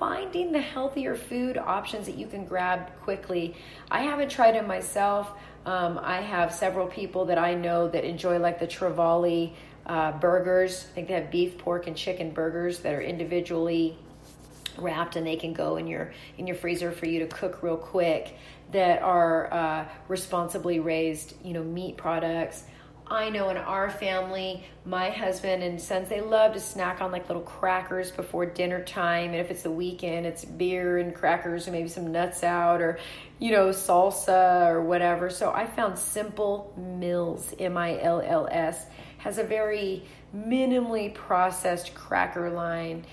finding the healthier food options that you can grab quickly. I haven't tried them myself. Um, I have several people that I know that enjoy like the Trevally uh, burgers. I think they have beef, pork, and chicken burgers that are individually wrapped and they can go in your in your freezer for you to cook real quick that are uh, responsibly raised you know meat products I know in our family, my husband and sons, they love to snack on like little crackers before dinner time. And if it's the weekend, it's beer and crackers and maybe some nuts out or, you know, salsa or whatever. So I found Simple Mills, M I L L S, has a very minimally processed cracker line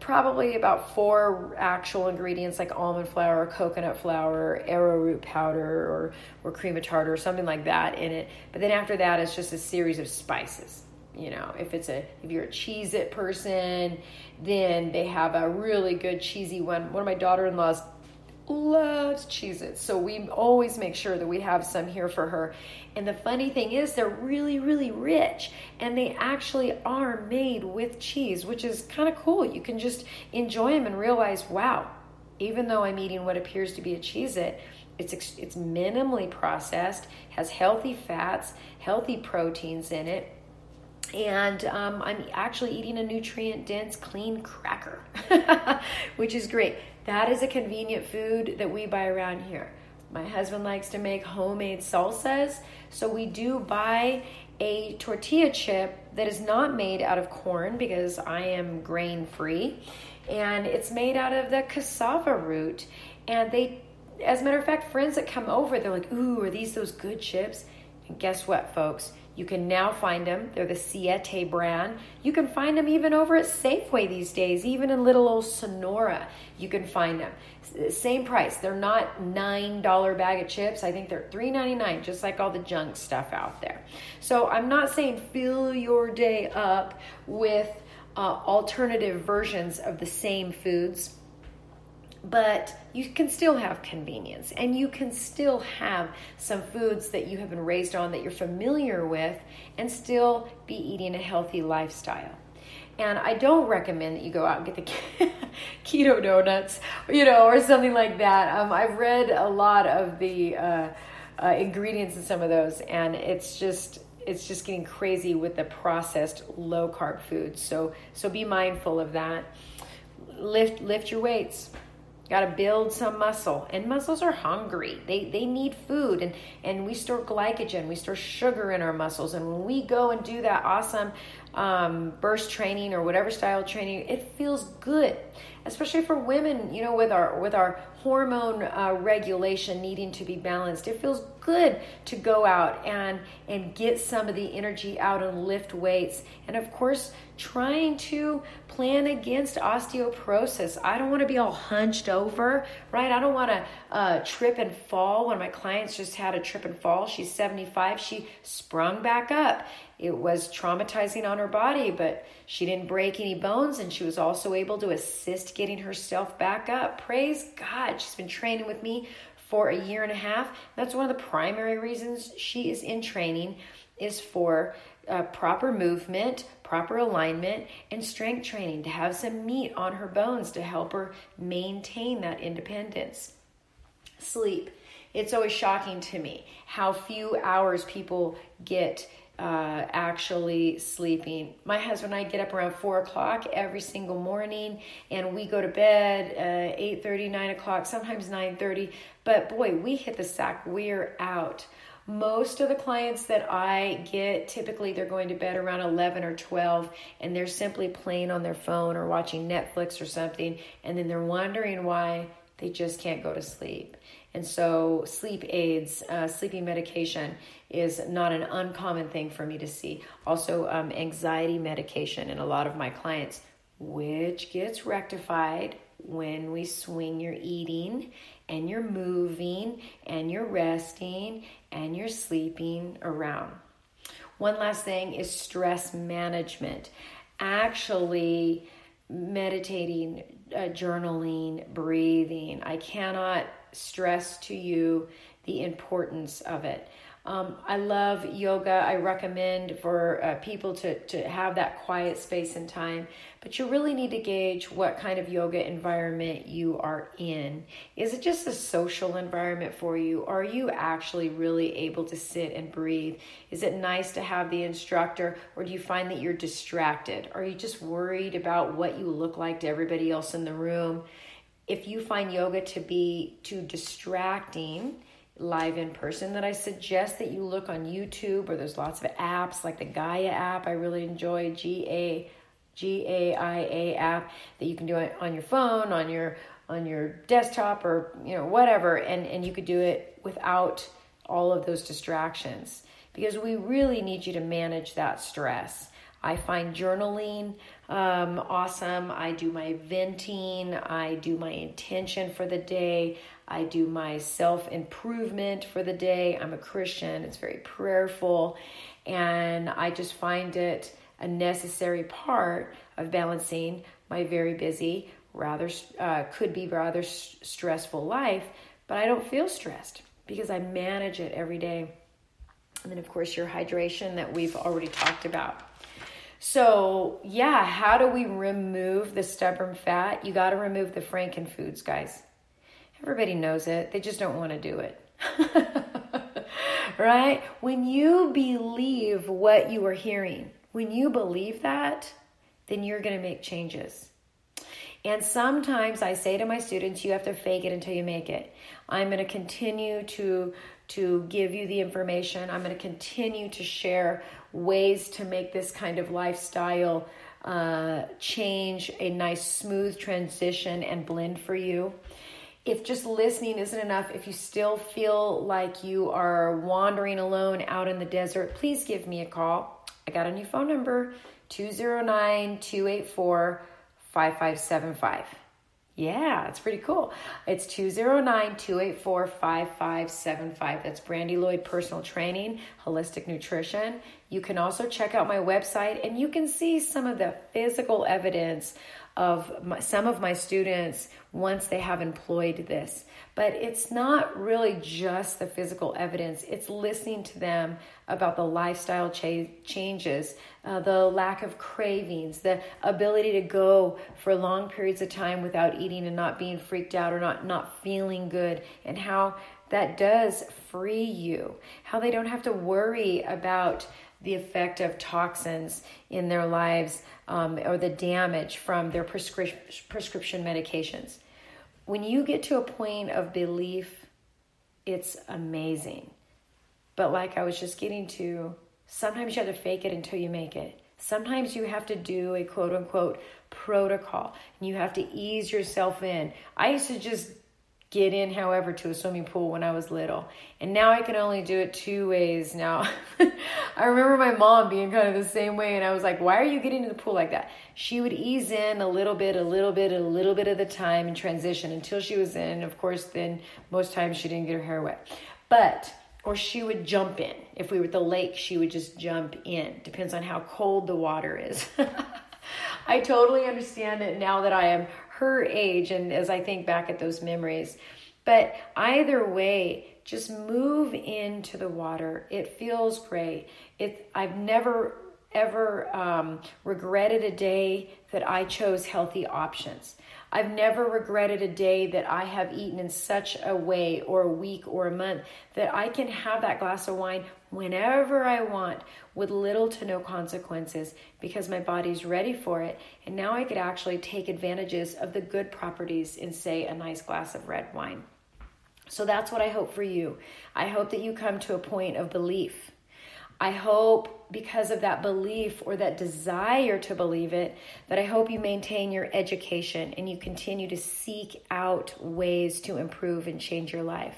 probably about four actual ingredients like almond flour, coconut flour, arrowroot powder, or, or cream of tartar, or something like that in it. But then after that, it's just a series of spices. You know, if it's a if you're a Cheez It person, then they have a really good cheesy one. One of my daughter in laws loves Cheez Its. So we always make sure that we have some here for her. And the funny thing is, they're really, really rich and they actually are made with cheese, which is kind of cool. You can just enjoy them and realize, wow, even though I'm eating what appears to be a Cheez It, it's, it's minimally processed, has healthy fats, healthy proteins in it, and um, I'm actually eating a nutrient dense, clean cracker, which is great. That is a convenient food that we buy around here. My husband likes to make homemade salsas, so we do buy a tortilla chip that is not made out of corn because I am grain free, and it's made out of the cassava root. And they, as a matter of fact, friends that come over, they're like, "Ooh, are these those good chips?" And guess what, folks? You can now find them. They're the Siete brand. You can find them even over at Safeway these days, even in little old Sonora. You can find them. Same price. They're not $9 bag of chips. I think they're $3.99, just like all the junk stuff out there. So I'm not saying fill your day up with uh, alternative versions of the same foods but you can still have convenience and you can still have some foods that you have been raised on that you're familiar with and still be eating a healthy lifestyle. And I don't recommend that you go out and get the keto donuts, you know, or something like that. Um, I've read a lot of the uh, uh, ingredients in some of those, and it's just it's just getting crazy with the processed low carb foods. So so be mindful of that. Lift lift your weights got to build some muscle. And muscles are hungry. They they need food. And and we store glycogen. We store sugar in our muscles and when we go and do that awesome um, burst training or whatever style training it feels good. Especially for women you know with our with our hormone uh, regulation needing to be balanced it feels good to go out and and get some of the energy out and lift weights and of course trying to plan against osteoporosis. I don't want to be all hunched over, right? I don't want to uh, trip and fall. One of my clients just had a trip and fall. She's 75. She sprung back up. It was traumatizing on her body, but she didn't break any bones and she was also able to assist getting herself back up. Praise God. She's been training with me for a year and a half. That's one of the primary reasons she is in training is for uh, proper movement, proper alignment, and strength training to have some meat on her bones to help her maintain that independence. Sleep. It's always shocking to me how few hours people get uh, actually sleeping. My husband and I get up around four o'clock every single morning, and we go to bed uh, eight thirty, nine o'clock, sometimes nine thirty. But boy, we hit the sack. We're out. Most of the clients that I get, typically they're going to bed around 11 or 12 and they're simply playing on their phone or watching Netflix or something, and then they're wondering why they just can't go to sleep. And so, sleep aids, uh, sleeping medication is not an uncommon thing for me to see. Also, um, anxiety medication in a lot of my clients, which gets rectified when we swing your eating and you're moving and you're resting and you're sleeping around. One last thing is stress management. Actually, meditating, uh, journaling, breathing. I cannot stress to you the importance of it. Um, I love yoga. I recommend for uh, people to, to have that quiet space and time, but you really need to gauge what kind of yoga environment you are in. Is it just a social environment for you? Are you actually really able to sit and breathe? Is it nice to have the instructor, or do you find that you're distracted? Are you just worried about what you look like to everybody else in the room? If you find yoga to be too distracting, live in person that I suggest that you look on YouTube or there's lots of apps like the Gaia app I really enjoy G A G A I A app that you can do it on your phone on your on your desktop or you know whatever and and you could do it without all of those distractions because we really need you to manage that stress. I find journaling um, awesome. I do my venting. I do my intention for the day. I do my self improvement for the day. I'm a Christian, it's very prayerful, and I just find it a necessary part of balancing my very busy, rather uh, could be rather stressful life, but I don't feel stressed because I manage it every day. And then, of course, your hydration that we've already talked about. So, yeah, how do we remove the stubborn fat? You got to remove the Franken foods, guys. Everybody knows it, they just don't want to do it. right? When you believe what you are hearing, when you believe that, then you're going to make changes. And sometimes I say to my students, you have to fake it until you make it. I'm going to continue to to give you the information. I'm going to continue to share ways to make this kind of lifestyle uh, change a nice, smooth transition and blend for you if just listening isn't enough, if you still feel like you are wandering alone out in the desert, please give me a call. I got a new phone number 209 284 5575. Yeah, it's pretty cool. It's 209 284 5575. That's Brandi Loyd Personal Training, Holistic Nutrition. You can also check out my website and you can see some of the physical evidence of my, some of my students once they have employed this. But it's not really just the physical evidence, it's listening to them about the lifestyle cha- changes, uh, the lack of cravings, the ability to go for long periods of time without eating and not being freaked out or not, not feeling good, and how that does free you, how they don't have to worry about the effect of toxins in their lives um, or the damage from their prescri- prescription medications. When you get to a point of belief, it's amazing. But like I was just getting to, sometimes you have to fake it until you make it. Sometimes you have to do a quote unquote protocol and you have to ease yourself in. I used to just get in, however, to a swimming pool when I was little. And now I can only do it two ways now. I remember my mom being kind of the same way, and I was like, why are you getting in the pool like that? She would ease in a little bit, a little bit, a little bit of the time and transition until she was in. Of course, then most times she didn't get her hair wet. But, or she would jump in. If we were at the lake, she would just jump in. Depends on how cold the water is. I totally understand it now that I am her age and as I think back at those memories. But either way, just move into the water. It feels great. It I've never ever um, regretted a day that I chose healthy options. I've never regretted a day that I have eaten in such a way, or a week, or a month, that I can have that glass of wine whenever I want with little to no consequences because my body's ready for it. And now I could actually take advantages of the good properties in, say, a nice glass of red wine. So that's what I hope for you. I hope that you come to a point of belief. I hope because of that belief or that desire to believe it, that I hope you maintain your education and you continue to seek out ways to improve and change your life.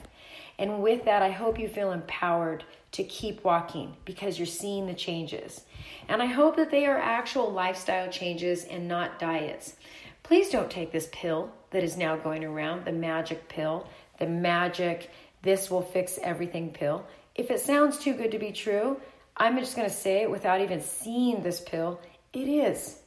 And with that, I hope you feel empowered to keep walking because you're seeing the changes. And I hope that they are actual lifestyle changes and not diets. Please don't take this pill that is now going around, the magic pill, the magic, this will fix everything pill. If it sounds too good to be true, I'm just going to say it without even seeing this pill. It is.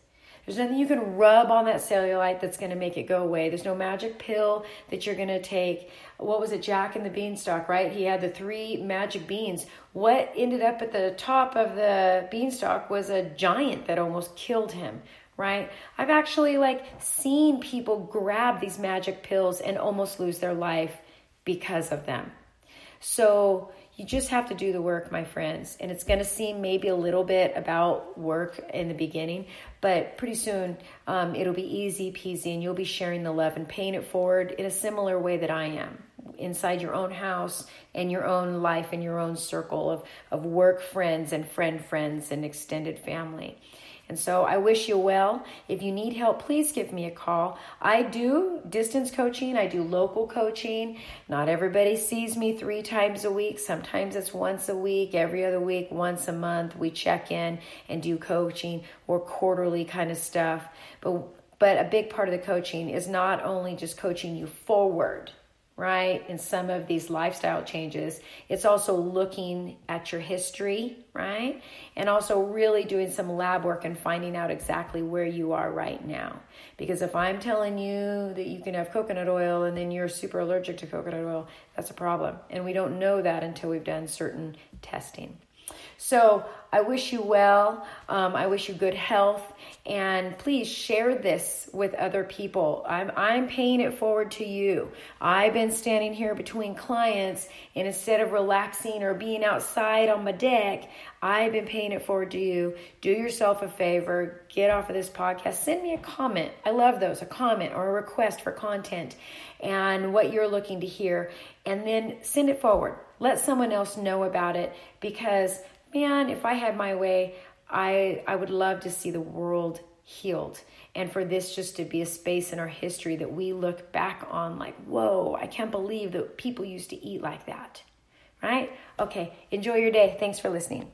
There's nothing you can rub on that cellulite that's going to make it go away. There's no magic pill that you're going to take. What was it, Jack and the Beanstalk, right? He had the three magic beans. What ended up at the top of the beanstalk was a giant that almost killed him, right? I've actually like seen people grab these magic pills and almost lose their life because of them. So you just have to do the work, my friends. And it's going to seem maybe a little bit about work in the beginning, but pretty soon um, it'll be easy peasy and you'll be sharing the love and paying it forward in a similar way that I am inside your own house and your own life and your own circle of, of work friends and friend friends and extended family. And so I wish you well. If you need help, please give me a call. I do distance coaching, I do local coaching. Not everybody sees me three times a week. Sometimes it's once a week, every other week, once a month. We check in and do coaching or quarterly kind of stuff. But but a big part of the coaching is not only just coaching you forward right? In some of these lifestyle changes, it's also looking at your history, right? And also really doing some lab work and finding out exactly where you are right now. Because if I'm telling you that you can have coconut oil and then you're super allergic to coconut oil, that's a problem. And we don't know that until we've done certain testing. So I wish you well. Um, I wish you good health. And please share this with other people. I'm, I'm paying it forward to you. I've been standing here between clients, and instead of relaxing or being outside on my deck, I've been paying it forward to you. Do yourself a favor, get off of this podcast, send me a comment. I love those a comment or a request for content and what you're looking to hear, and then send it forward. Let someone else know about it because man, if I had my way, I I would love to see the world healed and for this just to be a space in our history that we look back on like, whoa, I can't believe that people used to eat like that. Right? Okay, enjoy your day. Thanks for listening.